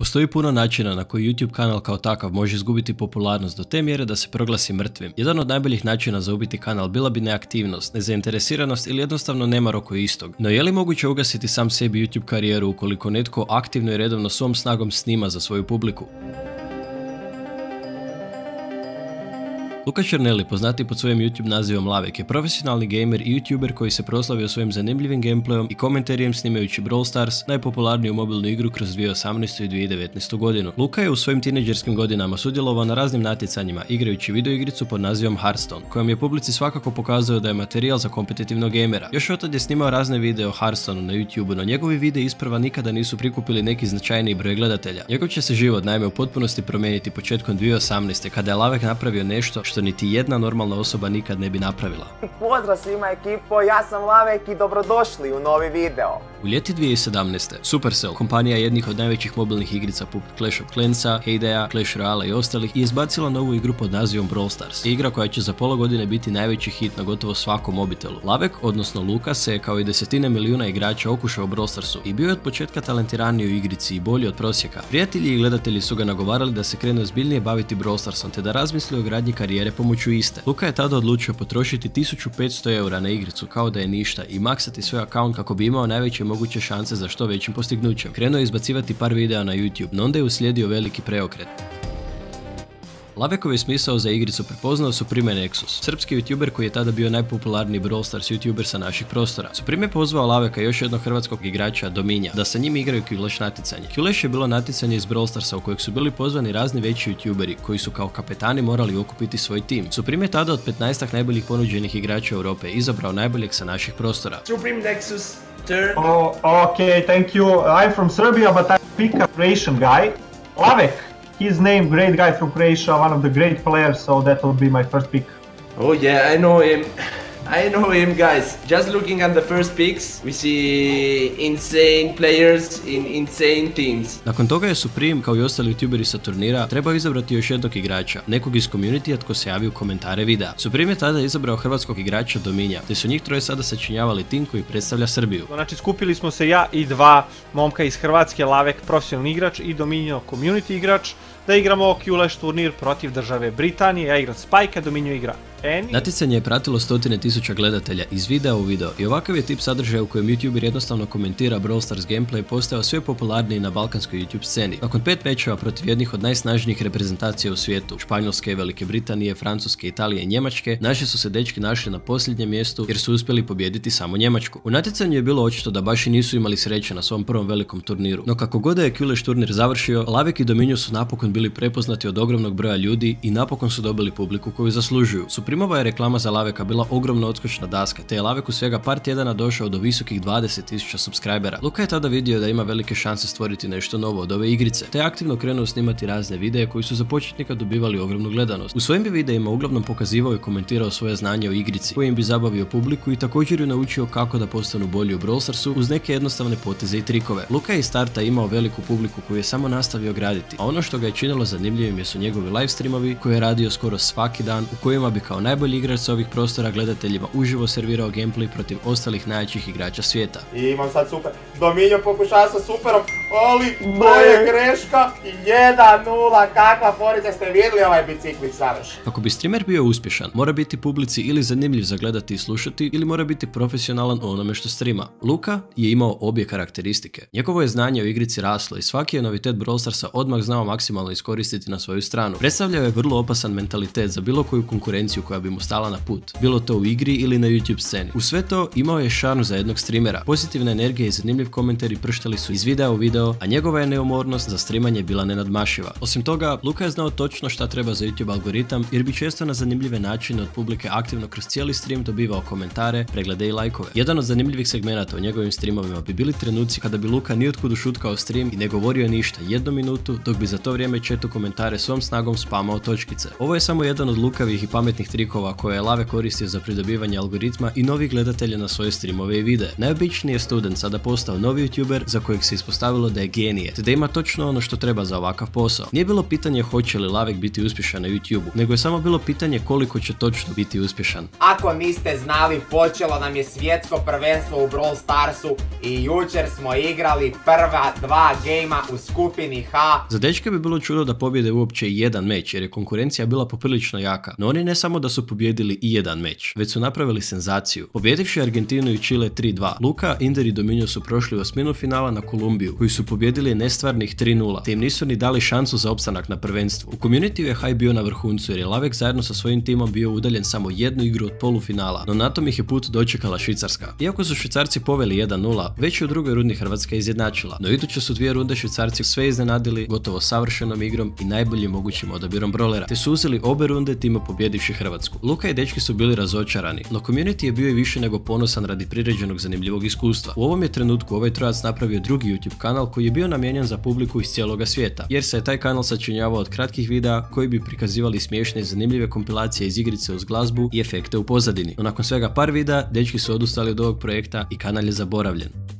Postoji puno načina na koji YouTube kanal kao takav može izgubiti popularnost do te mjere da se proglasi mrtvim. Jedan od najboljih načina za ubiti kanal bila bi neaktivnost, nezainteresiranost ili jednostavno nema oko istog. No je li moguće ugasiti sam sebi YouTube karijeru ukoliko netko aktivno i redovno svom snagom snima za svoju publiku? Luka Černelli, poznati pod svojim YouTube nazivom Lavek, je profesionalni gamer i YouTuber koji se proslavio svojim zanimljivim gameplayom i komentarijem snimajući Brawl Stars, najpopularniju mobilnu igru kroz 2018. i 2019. godinu. Luka je u svojim tineđerskim godinama sudjelovao na raznim natjecanjima, igrajući videoigricu pod nazivom Hearthstone, kojom je publici svakako pokazao da je materijal za kompetitivnog gamera. Još od je snimao razne videe o Hearthstoneu na YouTubeu, no njegovi videi isprva nikada nisu prikupili neki značajniji broj gledatelja. Njegov će se život naime u potpunosti promijeniti početkom 2018. kada je Lavek napravio nešto što niti jedna normalna osoba nikad ne bi napravila. Pozdrav svima ekipo, ja sam Lavek i dobrodošli u novi video. U ljeti 2017. Supercell, kompanija jednih od najvećih mobilnih igrica poput Clash of Clansa, Heydaya, Clash Royale i ostalih, je izbacila novu igru pod nazivom Brawl Stars. Igra koja će za pola godine biti najveći hit na gotovo svakom mobitelu. Lavek, odnosno Luka, se kao i desetine milijuna igrača okušao Brawl Starsu i bio je od početka talentiraniji u igrici i bolji od prosjeka. Prijatelji i gledatelji su ga nagovarali da se krene ozbiljnije baviti Brawl Starsom te da razmisli o gradnji karijere pomoću iste. Luka je tada odlučio potrošiti 1500 eura na igricu kao da je ništa i maksati svoj account kako bi imao najveće moguće šanse za što većim postignućem. Krenuo je izbacivati par videa na YouTube, no onda je uslijedio veliki preokret. Lavekov je smisao za igricu prepoznao Supreme Nexus, srpski youtuber koji je tada bio najpopularniji Brawl Stars youtuber sa naših prostora. Supreme je pozvao Laveka još jednog hrvatskog igrača Dominja da sa njim igraju Kuleš natjecanje. Kuleš je bilo natjecanje iz Brawl Starsa u kojeg su bili pozvani razni veći youtuberi koji su kao kapetani morali okupiti svoj tim. Supreme je tada od 15 najboljih ponuđenih igrača Europe izabrao najboljeg sa naših prostora. Supreme Nexus Oh, okay, thank you. I'm from Serbia, but I pick a Croatian guy. Lavek his name, great guy from Croatia, one of the great players, so that will be my first pick. Oh yeah, I know him. I know him guys. Just looking at the first picks, we see insane players in insane teams. Nakon toga je Supreme, kao i ostali youtuberi sa turnira, trebao izabrati još jednog igrača, nekog iz community tko se javi u komentare videa. Supreme je tada izabrao hrvatskog igrača Dominja, te su njih troje sada sačinjavali tim koji predstavlja Srbiju. Znači skupili smo se ja i dva momka iz Hrvatske, Lavek profesionalni igrač i Dominjo community igrač da igramo Q turnir protiv države Britanije, ja igram Spike, Dominio igra Annie. Natjecanje je pratilo stotine tisuća gledatelja iz videa u video i ovakav je tip sadržaja u kojem YouTuber jednostavno komentira Brawl Stars gameplay postao sve popularniji na balkanskoj YouTube sceni. Nakon pet mečeva protiv jednih od najsnažnijih reprezentacija u svijetu, Španjolske, Velike Britanije, Francuske, Italije i Njemačke, naši su se dečki našli na posljednjem mjestu jer su uspjeli pobijediti samo Njemačku. U natjecanju je bilo očito da baš i nisu imali sreće na svom prvom velikom turniru, no kako god je Kuleš turnir završio, Lavek i Dominju su napokon bili prepoznati od ogromnog broja ljudi i napokon su dobili publiku koju zaslužuju. Suprimova je reklama za Laveka bila ogromna odskočna daska, te je Lavek u svega par tjedana došao do visokih 20.000 subscribera. Luka je tada vidio da ima velike šanse stvoriti nešto novo od ove igrice, te je aktivno krenuo snimati razne videe koji su za početnika dobivali ogromnu gledanost. U svojim bi videima uglavnom pokazivao i komentirao svoje znanje o igrici, kojim bi zabavio publiku i također ju naučio kako da postanu bolji u Brawl Starsu uz neke jednostavne poteze i trikove. Luka je iz starta imao veliku publiku koju je samo nastavio graditi, a ono što ga je činilo zanimljivim su njegovi live streamovi koje je radio skoro svaki dan u kojima bi kao najbolji igrač sa ovih prostora gledateljima uživo servirao gameplay protiv ostalih najjačih igrača svijeta. I imam sad super, Dominio pokušava sa superom, ali to je greška i 1-0, kakva forica ste vidjeli ovaj bicikli savrš. Ako bi streamer bio uspješan, mora biti publici ili zanimljiv za gledati i slušati ili mora biti profesionalan u onome što streama. Luka je imao obje karakteristike. Njegovo je znanje o igrici raslo i svaki je novitet Brawl Starsa odmah znao maksimalno iskoristiti na svoju stranu. Predstavljao je vrlo opasan mentalitet za bilo koju konkurenciju koja bi mu stala na put, bilo to u igri ili na YouTube sceni. U sve to imao je šarm za jednog streamera. Pozitivna energija i zanimljiv komentari prštali su iz videa u video, a njegova je neumornost za streamanje bila nenadmašiva. Osim toga, Luka je znao točno šta treba za YouTube algoritam jer bi često na zanimljive načine od publike aktivno kroz cijeli stream dobivao komentare, preglede i lajkove. Jedan od zanimljivih segmenata u njegovim streamovima bi bili trenuci kada bi Luka nijotkud ušutkao stream i ne govorio ništa jednu minutu, dok bi za to vrijeme chatu komentare svom snagom spamao točkice. Ovo je samo jedan od lukavih i pametnih trikova koje je Lave koristio za pridobivanje algoritma i novih gledatelja na svoje streamove i videe. Najobičniji je student sada postao novi youtuber za kojeg se ispostavilo da je genije, te da ima točno ono što treba za ovakav posao. Nije bilo pitanje hoće li Lavek biti uspješan na YouTubeu, nego je samo bilo pitanje koliko će točno biti uspješan. Ako niste znali, počelo nam je svjetsko prvenstvo u Brawl Starsu i jučer smo igrali prva dva gejma u skupini H. Za dečke bi bilo čudo da pobjede uopće jedan meč jer je konkurencija bila poprilično jaka, no oni ne samo da su pobjedili i jedan meč, već su napravili senzaciju. Pobjedivši Argentinu i Chile 3-2, Luka, Inder i Dominio su prošli u osminu finala na Kolumbiju, koji su pobjedili nestvarnih 3-0, te im nisu ni dali šansu za opstanak na prvenstvu. U community je High bio na vrhuncu jer je Lavek zajedno sa svojim timom bio udaljen samo jednu igru od polufinala, no na tom ih je put dočekala Švicarska. Iako su Švicarci poveli 1-0, već je u drugoj rundi Hrvatska izjednačila, no iduće su dvije runde Švicarci sve iznenadili gotovo savršenom igrom i najboljim mogućim odabirom brolera, te su uzeli obe runde time pobjedivši Hrvatsku. Luka i dečki su bili razočarani, no community je bio i više nego ponosan radi priređenog zanimljivog iskustva. U ovom je trenutku ovaj trojac napravio drugi YouTube kanal koji je bio namijenjen za publiku iz cijeloga svijeta, jer se je taj kanal sačinjavao od kratkih videa koji bi prikazivali smiješne i zanimljive kompilacije iz igrice uz glazbu i efekte u pozadini. No nakon svega par videa, dečki su odustali od ovog projekta i kanal je zaboravljen.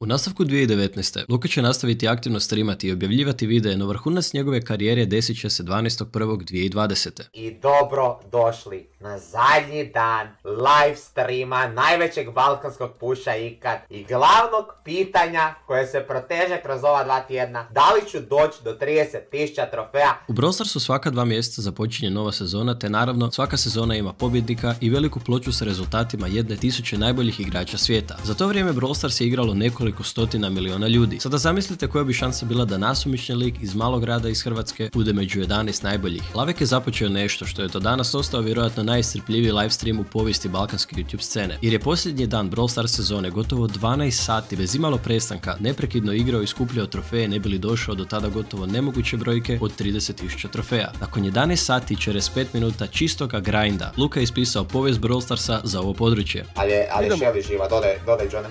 U nastavku 2019. Luka će nastaviti aktivno streamati i objavljivati videe, no vrhunac njegove karijere desit će se 12.1.2020. I dobro došli na zadnji dan live streama najvećeg balkanskog puša ikad i glavnog pitanja koje se proteže kroz ova dva tjedna. Da li ću doći do 30.000 trofeja? U Brawl Starsu svaka dva mjeseca započinje nova sezona, te naravno svaka sezona ima pobjednika i veliku ploču sa rezultatima jedne tisuće najboljih igrača svijeta. Za to vrijeme Brawl Stars je igralo nekoliko stotina miliona ljudi. Sada zamislite koja bi šansa bila da nasumični lik iz malog grada iz Hrvatske bude među 11 najboljih. Lavek je započeo nešto što je do danas ostao vjerojatno najstrpljiviji livestream u povijesti balkanske YouTube scene. Jer je posljednji dan Brawl Stars sezone gotovo 12 sati bez imalo prestanka neprekidno igrao i skupljao trofeje ne bili došao do tada gotovo nemoguće brojke od 30.000 trofeja. Nakon 11 sati i 5 minuta čistoga grinda, Luka je ispisao povijest Brawl Starsa za ovo područje. Ali, ali Shelly živa, dodaj, dodaj Johne.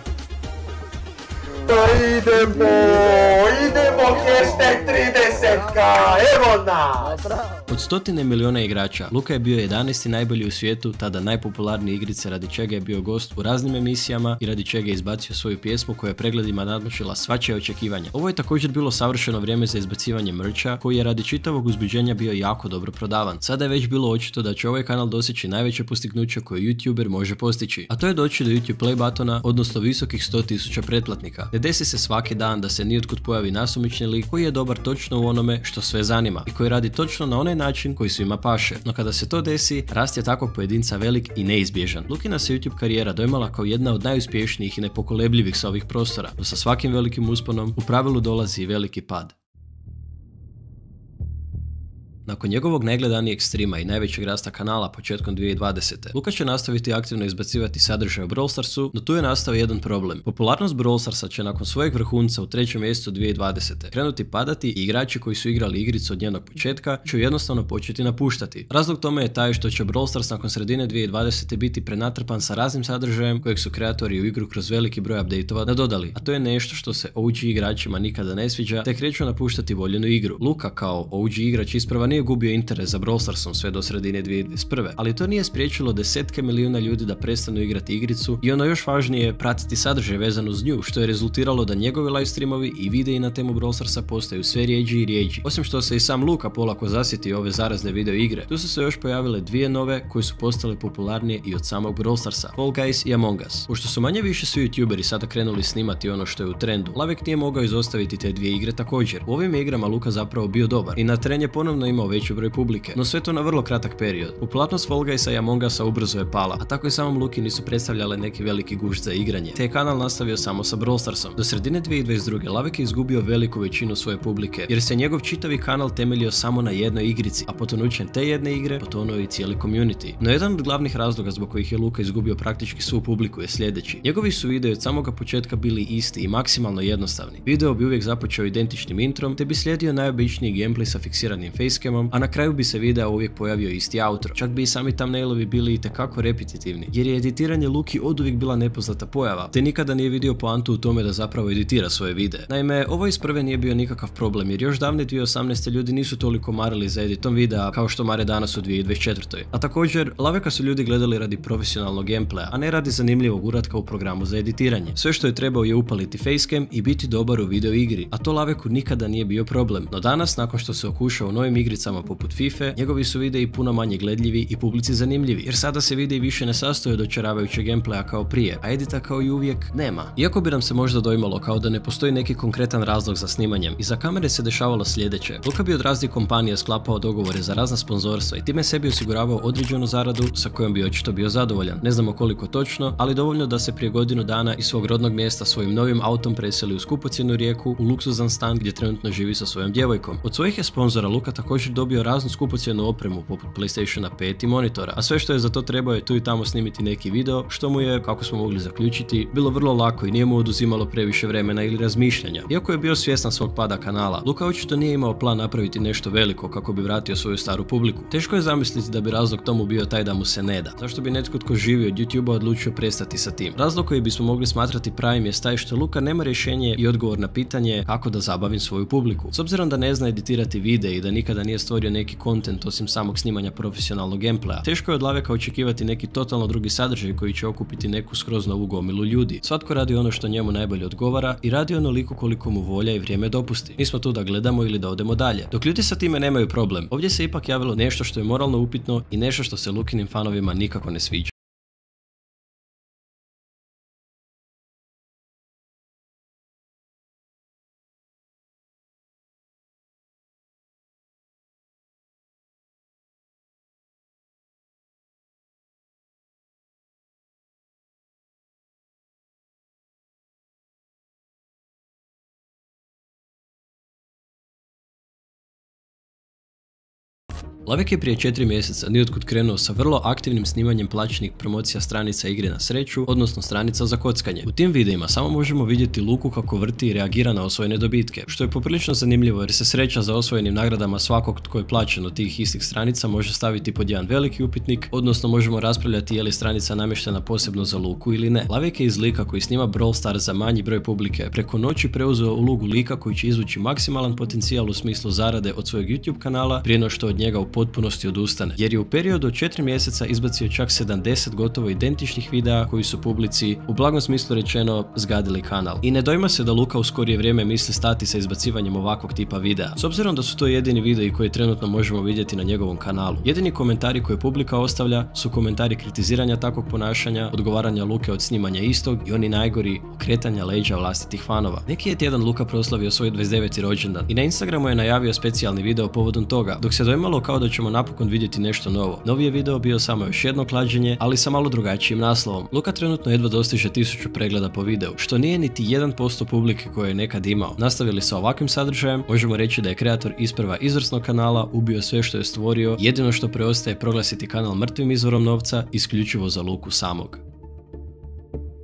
idemo, idemo hashtag 30k, evo nas! Od stotine miliona igrača, Luka je bio 11. najbolji u svijetu, tada najpopularniji igrice radi čega je bio gost u raznim emisijama i radi čega je izbacio svoju pjesmu koja je pregledima nadmašila svačije očekivanja. Ovo je također bilo savršeno vrijeme za izbacivanje mrča, koji je radi čitavog uzbuđenja bio jako dobro prodavan. Sada je već bilo očito da će ovaj kanal doseći najveće postignuće koje YouTuber može postići, a to je doći do YouTube play batona, odnosno visokih 100.000 pretplatnika. Ne desi se svaki dan da se nijotkud pojavi nasumični lik koji je dobar točno u onome što sve zanima i koji radi točno na onaj način koji svima paše. No kada se to desi, rast je takvog pojedinca velik i neizbježan. Lukina se YouTube karijera dojmala kao jedna od najuspješnijih i nepokolebljivih sa ovih prostora, no sa svakim velikim usponom u pravilu dolazi i veliki pad. Nakon njegovog najgledanijeg streama i najvećeg rasta kanala početkom 2020. Luka će nastaviti aktivno izbacivati sadržaj u Brawl Starsu, no tu je nastao jedan problem. Popularnost Brawl Starsa će nakon svojeg vrhunca u trećem mjesecu 2020. krenuti padati i igrači koji su igrali igricu od njenog početka će jednostavno početi napuštati. Razlog tome je taj što će Brawl Stars nakon sredine 2020. biti prenatrpan sa raznim sadržajem kojeg su kreatori u igru kroz veliki broj updateova nadodali, a to je nešto što se OG igračima nikada ne sviđa te kreću napuštati voljenu igru. Luka kao OG igrač isprava nije gubio interes za Brawl Starsom sve do sredine 2021. Ali to nije spriječilo desetke milijuna ljudi da prestanu igrati igricu i ono još važnije pratiti sadržaj vezan uz nju, što je rezultiralo da njegovi live streamovi i videi na temu Brawl Starsa postaju sve rijeđi i rijeđi. Osim što se i sam Luka polako zasjetio ove zarazne video igre, tu su se još pojavile dvije nove koje su postale popularnije i od samog Brawl Starsa, Fall Guys i Among Us. Pošto su manje više svi youtuberi sada krenuli snimati ono što je u trendu, Lavek nije mogao izostaviti te dvije igre također. U ovim igrama Luka zapravo bio dobar i na tren je ponovno imao veći broj publike, no sve to na vrlo kratak period. Popularnost Fall Guysa i Among Usa ubrzo je pala, a tako i samom Luki nisu predstavljale neki veliki gušt za igranje, te je kanal nastavio samo sa Brawl Starsom. Do sredine 2022. Lavek je izgubio veliku većinu svoje publike, jer se njegov čitavi kanal temeljio samo na jednoj igrici, a potonućen te jedne igre potonuo i cijeli community. No jedan od glavnih razloga zbog kojih je Luka izgubio praktički svu publiku je sljedeći. Njegovi su videi od samoga početka bili isti i maksimalno jednostavni. Video bi uvijek započeo identičnim introm, te bi slijedio najobičniji gameplay sa fiksiranim facecamom a na kraju bi se videa uvijek pojavio isti autor. Čak bi i sami thumbnailovi bili i tekako repetitivni, jer je editiranje Luki od uvijek bila nepoznata pojava, te nikada nije vidio poantu u tome da zapravo editira svoje videe. Naime, ovo iz prve nije bio nikakav problem, jer još davne 2018. ljudi nisu toliko marili za editom videa kao što mare danas u 2024. A također, Laveka su ljudi gledali radi profesionalnog gameplaya, a ne radi zanimljivog uratka u programu za editiranje. Sve što je trebao je upaliti facecam i biti dobar u video igri, a to Laveku nikada nije bio problem. No danas, nakon što se okušao u novim igricama poput FIFA, njegovi su videi puno manje gledljivi i publici zanimljivi, jer sada se videi više ne sastoje od očaravajućeg gameplaya kao prije, a edita kao i uvijek nema. Iako bi nam se možda dojmalo kao da ne postoji neki konkretan razlog za snimanjem, iza kamere se dešavalo sljedeće. Luka bi od raznih kompanija sklapao dogovore za razna sponzorstva i time sebi osiguravao određenu zaradu sa kojom bi očito bio zadovoljan. Ne znamo koliko točno, ali dovoljno da se prije godinu dana iz svog rodnog mjesta svojim novim autom preseli u skupocjenu rijeku u luksuzan stan gdje trenutno živi sa svojom djevojkom. Od svojih je sponzora Luka također dobio raznu skupocjenu opremu poput PlayStationa 5 i monitora, a sve što je za to trebao je tu i tamo snimiti neki video, što mu je, kako smo mogli zaključiti, bilo vrlo lako i nije mu oduzimalo previše vremena ili razmišljanja. Iako je bio svjestan svog pada kanala, Luka očito nije imao plan napraviti nešto veliko kako bi vratio svoju staru publiku. Teško je zamisliti da bi razlog tomu bio taj da mu se ne da. Zašto bi netko tko živi od YouTube-a odlučio prestati sa tim? Razlog koji bismo mogli smatrati pravim je taj što Luka nema rješenje i odgovor na pitanje kako da zabavim svoju publiku. S obzirom da ne zna editirati videe i da nikada nije stvorio neki kontent osim samog snimanja profesionalnog gameplaya, teško je od Laveka očekivati neki totalno drugi sadržaj koji će okupiti neku skroz novu gomilu ljudi. Svatko radi ono što njemu najbolje odgovara i radi onoliko koliko mu volja i vrijeme dopusti. Mi smo tu da gledamo ili da odemo dalje. Dok ljudi sa time nemaju problem, ovdje se ipak javilo nešto što je moralno upitno i nešto što se Lukinim fanovima nikako ne sviđa. Lavek je prije 4 mjeseca nijotkud krenuo sa vrlo aktivnim snimanjem plaćenih promocija stranica igre na sreću, odnosno stranica za kockanje. U tim videima samo možemo vidjeti Luku kako vrti i reagira na osvojene dobitke, što je poprilično zanimljivo jer se sreća za osvojenim nagradama svakog tko je plaćen od tih istih stranica može staviti pod jedan veliki upitnik, odnosno možemo raspravljati je li stranica namještena posebno za Luku ili ne. Lavek je iz lika koji snima Brawl Stars za manji broj publike preko noći preuzeo ulogu lika koji će izvući maksimalan potencijal u smislu zarade od svojeg YouTube kanala prije no što od njega u potpunosti odustane, jer je u periodu od 4 mjeseca izbacio čak 70 gotovo identičnih videa koji su publici, u blagom smislu rečeno, zgadili kanal. I ne dojma se da Luka u skorije vrijeme misli stati sa izbacivanjem ovakvog tipa videa, s obzirom da su to jedini videi koje trenutno možemo vidjeti na njegovom kanalu. Jedini komentari koje publika ostavlja su komentari kritiziranja takvog ponašanja, odgovaranja Luke od snimanja istog i oni najgori okretanja leđa vlastitih fanova. Neki je tjedan Luka proslavio svoj 29. rođendan i na Instagramu je najavio specijalni video povodom toga, dok se dojmalo kao da da ćemo napokon vidjeti nešto novo. Novi je video bio samo još jedno klađenje, ali sa malo drugačijim naslovom. Luka trenutno jedva dostiže tisuću pregleda po videu, što nije niti 1% publike koje je nekad imao. Nastavili sa ovakvim sadržajem, možemo reći da je kreator isprva izvrsnog kanala ubio sve što je stvorio, jedino što preostaje proglasiti kanal mrtvim izvorom novca isključivo za Luku samog.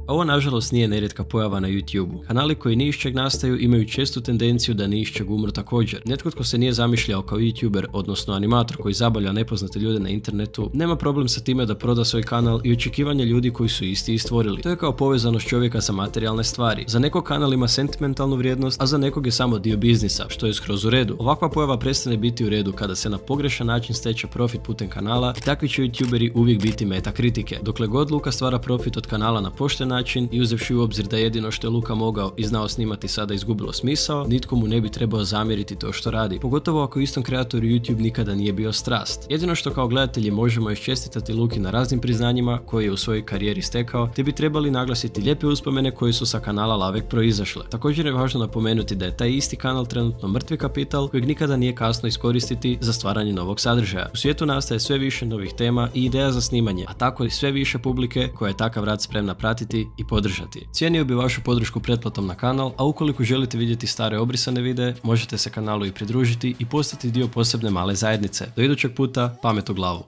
Ovo nažalost nije nerijetka pojava na YouTube-u. Kanali koji ni iz nastaju imaju čestu tendenciju da ni iz umru također. Netko tko se nije zamišljao kao YouTuber, odnosno animator koji zabavlja nepoznate ljude na internetu, nema problem sa time da proda svoj kanal i očekivanje ljudi koji su isti i stvorili. To je kao povezanost čovjeka sa materijalne stvari. Za nekog kanal ima sentimentalnu vrijednost, a za nekog je samo dio biznisa, što je skroz u redu. Ovakva pojava prestane biti u redu kada se na pogrešan način steče profit putem kanala i takvi će YouTuberi uvijek biti meta kritike. Dokle god Luka stvara profit od kanala na pošten način i uzevši u obzir da jedino što je Luka mogao i znao snimati sada izgubilo smisao, nitko mu ne bi trebao zamjeriti to što radi. Pogotovo ako istom kreatoru YouTube nikada nije bio strast. Jedino što kao gledatelji možemo iščestitati Luki na raznim priznanjima koje je u svojoj karijeri stekao, te bi trebali naglasiti lijepe uspomene koje su sa kanala Lavek proizašle. Također je važno napomenuti da je taj isti kanal trenutno mrtvi kapital kojeg nikada nije kasno iskoristiti za stvaranje novog sadržaja. U svijetu nastaje sve više novih tema i ideja za snimanje, a tako i sve više publike koja je takav rad spremna pratiti i podržati. Cijenio bi vašu podršku pretplatom na kanal, a ukoliko želite vidjeti stare obrisane videe, možete se kanalu i pridružiti i postati dio posebne male zajednice. Do idućeg puta, pamet u glavu.